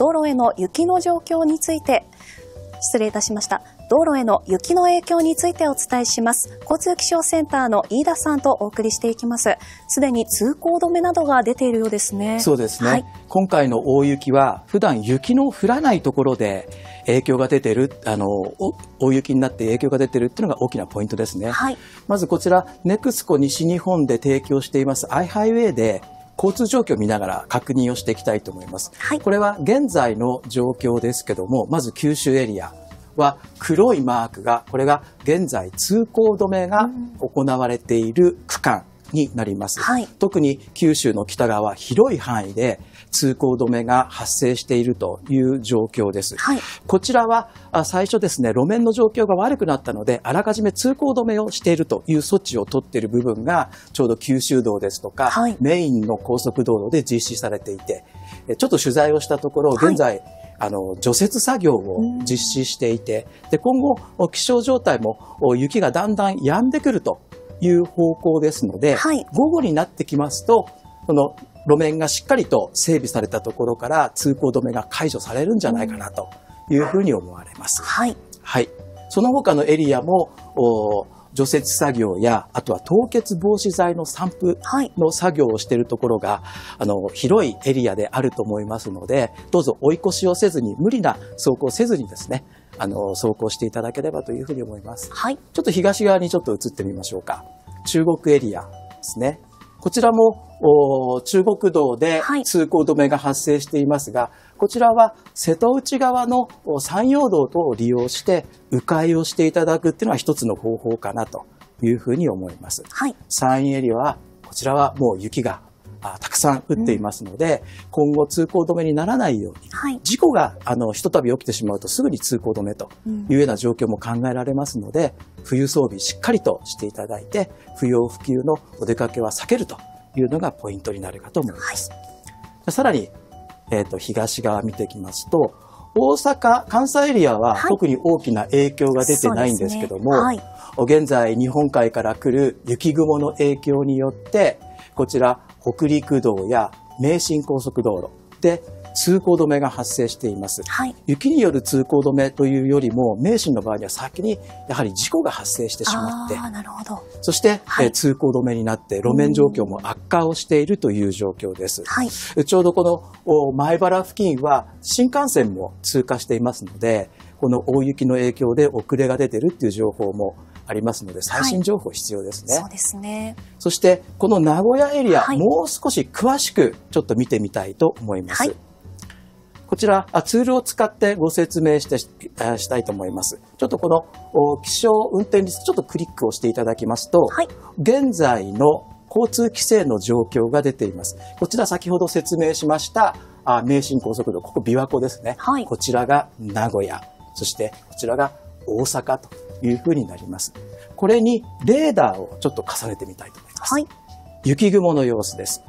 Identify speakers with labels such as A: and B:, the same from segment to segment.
A: 道路への雪の状況について、失礼いたしました。道路への雪の影響についてお伝えします。交通気象センターの飯田さんとお送りしていきます。すでに通行止めなどが出ているようですね。
B: そうですね。はい、今回の大雪は普段雪の降らないところで影響が出てる、あの、大雪になって影響が出てるっていうのが大きなポイントですね。はい、まずこちら、ネクスコ西日本で提供していますアイハイウェイで交通状況を見ながら確認をしていきたいと思います。はい、これは現在の状況ですけども、まず九州エリアは黒いマークが、これが現在通行止めが行われている区間になります。はい、特に九州の北側広い範囲で通行止めが発生しているという状況です。はい、こちらは最初ですね、路面の状況が悪くなったので、あらかじめ通行止めをしているという措置を取っている部分が、ちょうど九州道ですとか、はい、メインの高速道路で実施されていて、ちょっと取材をしたところ、現在、あの、除雪作業を実施していて、で、今後、気象状態も雪がだんだん止んでくるという方向ですので、はい、午後になってきますと、この路面がしっかりと整備されたところから通行止めが解除されるんじゃないかなというふうに思われます。はい。はい。その他のエリアも、除雪作業や、あとは凍結防止剤の散布の作業をしているところが、あの、広いエリアであると思いますので、どうぞ追い越しをせずに、無理な走行せずにですね、あの、走行していただければというふうに思います。はい。ちょっと東側にちょっと移ってみましょうか。中国エリアですね。こちらも中国道で通行止めが発生していますが、はい、こちらは瀬戸内側の山陽道等を利用して迂回をしていただくっていうのは一つの方法かなというふうに思います。はい、山陰エリアはこちらはもう雪があたくさん降っていますので、うん、今後通行止めにならないように、はい、事故があのひとたび起きてしまうとすぐに通行止めというような状況も考えられますので、うん、冬装備しっかりとしていただいて不要不急のお出かけは避けるというのがポイントになるかと思います。はい、さらに、えっ、ー、と東側見ていきますと大阪、関西エリアは特に大きな影響が出てないんですけども、はいね。はい、現在日本海から来る雪雲の影響によって、こちら北陸道や名神高速道路。で通行止めが発生しています、はい、雪による通行止めというよりも名神の場合には先にやはり事故が発生してしまって。なるほど。そして、はい、え通行止めになって路面状況も悪化をしているという状況です、はい、ちょうどこの前原付近は新幹線も通過していますのでこの大雪の影響で遅れが出てるっていう情報もありますので、最新情報必要ですね。
A: はい、そうですね。
B: そして、この名古屋エリア、はい、もう少し詳しくちょっと見てみたいと思います。はい、こちらあ、ツールを使ってご説明してしたいと思います。ちょっとこの気象運転率、ちょっとクリックをしていただきますと、現在の交通規制の状況が出ています。こちら先ほど説明しましたあ名神高速道、ここ琵琶湖ですね。はい、こちらが名古屋、そしてこちらが大阪というふうになります。これにレーダーをちょっと重ねてみたいと思います。はい、雪雲の様子です。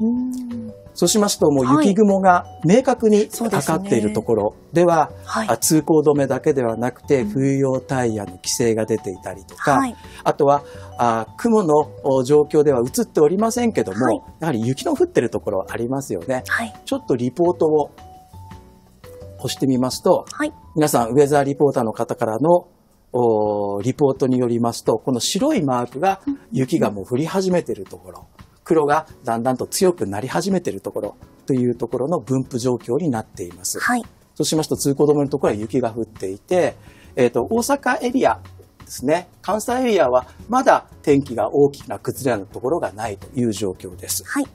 B: そうしますと、もう雪雲が明確にかかっているところでは、はい、通行止めだけではなくて、冬用タイヤの規制が出ていたりとか、はい、あとはあ雲の状況では映っておりませんけども、はい、やはり雪の降ってるところありますよね。ちょっとリポートを押してみますと、皆さん、ウェザーリポーターの方からのリポートによりますと、この白いマークが雪がもう降り始めているところ、黒がだんだんと強くなり始めているところというところの分布状況になっています。はい、そうしますと通行止めのところは雪が降っていて、えっ、ー、と、大阪エリアですね、関西エリアはまだ天気が大きな崩れのところがないという状況です。はい、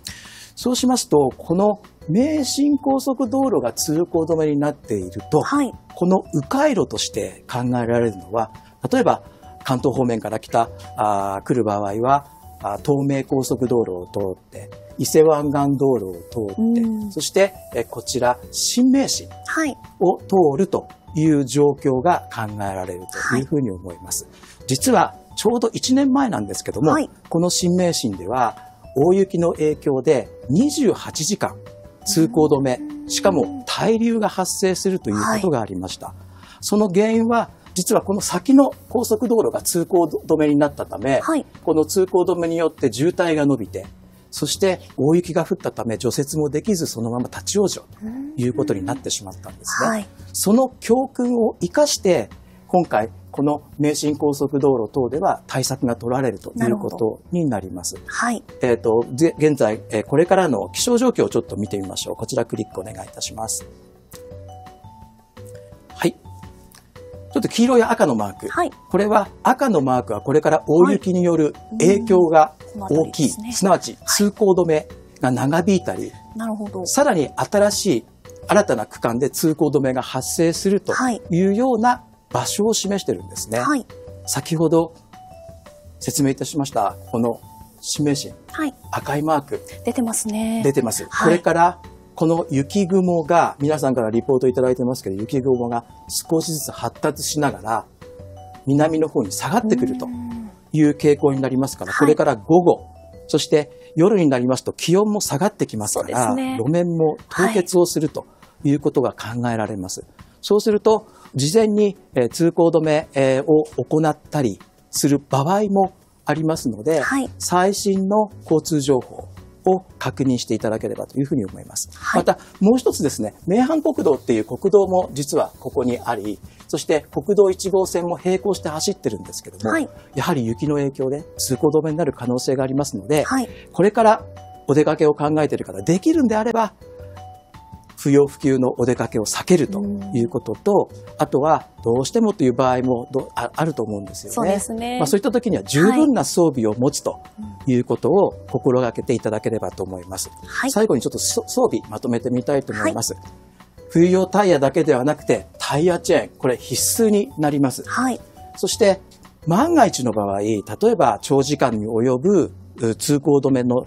B: そうしますと、この名神高速道路が通行止めになっていると、はい、この迂回路として考えられるのは、例えば関東方面から来た、あ来る場合は、あ東名高速道路を通って、伊勢湾岸道路を通って、そしてえこちら新名神を通るという状況が考えられるというふうに思います。はい、実はちょうど1年前なんですけども、はい、この新名神では大雪の影響で28時間通行止め、しかも滞留が発生するということがありました。はい、その原因は、実はこの先の高速道路が通行止めになったため、はい、この通行止めによって渋滞が伸びて、そして大雪が降ったため除雪もできずそのまま立ち往生ということになってしまったんですね。はい、その教訓を生かして今回この名神高速道路等では対策が取られるということになります。はい。えっ、ー、と、現在、えこれからの気象状況をちょっと見てみましょう。こちらクリックお願いいたします。はい。ちょっと黄色や赤のマーク。はい。これは赤のマークはこれから大雪による影響が大きい。はい、すなわち通行止めが長引いたり、なるほど。さらに新しい新たな区間で通行止めが発生するというような場所を示してるんですね。はい、先ほど説明いたしましたこの示し、はい、赤いマーク
A: 出てますね。
B: 出てます。これからこの雪雲が皆さんからリポートいただいてますけど雪雲が少しずつ発達しながら南の方に下がってくるという傾向になりますから、これから午後、そして夜になりますと気温も下がってきますから、ね、路面も凍結をするということが考えられます。そうすると事前に通行止めを行ったりする場合もありますので、はい、最新の交通情報を確認していただければというふうに思います。はい、またもう一つですね、名阪国道っていう国道も実はここにあり、そして国道1号線も並行して走ってるんですけども、はい、やはり雪の影響で通行止めになる可能性がありますので、これからお出かけを考えている方、できるんであれば、不要不急のお出かけを避けるということと、あとはどうしてもという場合もああると思うんですよね。そうですね。まあそういった時には十分な装備を持つということを心がけていただければと思います。はい、最後にちょっと装備まとめてみたいと思います。はい、冬用タイヤだけではなくてタイヤチェーン、これ必須になります。はい。そして万が一の場合、例えば長時間に及ぶ通行止めの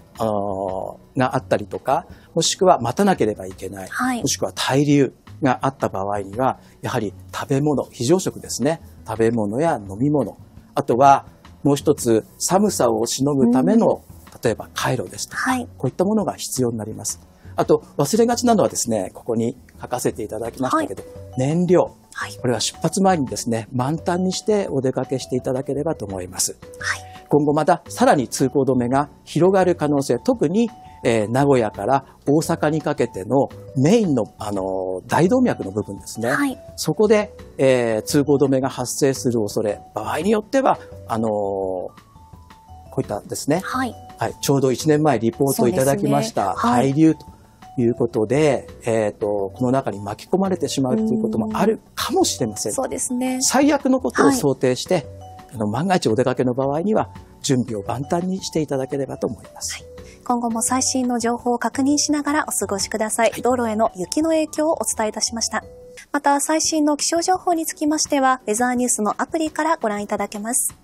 B: があったりとか、もしくは待たなければいけない、はい、もしくは滞留があった場合には、やはり食べ物、非常食ですね。食べ物や飲み物。あとは、もう一つ、寒さをしのぐための、例えばカイロですとか、はい、こういったものが必要になります。あと、忘れがちなのはですね、ここに書かせていただきましたけど、はい、燃料。はい、これは出発前にですね、満タンにしてお出かけしていただければと思います。はい、今後またさらに通行止めが広がる可能性、特にえー、名古屋から大阪にかけてのメインの、あの大動脈の部分ですね。はい、そこで、えー、通行止めが発生する恐れ、場合によっては、あのー、こういったですね、はい、はい、ちょうど1年前リポートいただきました、ね。はい、流ということで、えっ、ー、と、この中に巻き込まれてしまうということもあるかもしれません。
A: そうですね。
B: 最悪のことを想定して、あの万が一お出かけの場合には準備を万端にしていただければと思います。はい、
A: 今後も最新の情報を確認しながらお過ごしください。はい、道路への雪の影響をお伝えいたしました。また最新の気象情報につきましては、ウェザーニュースのアプリからご覧いただけます。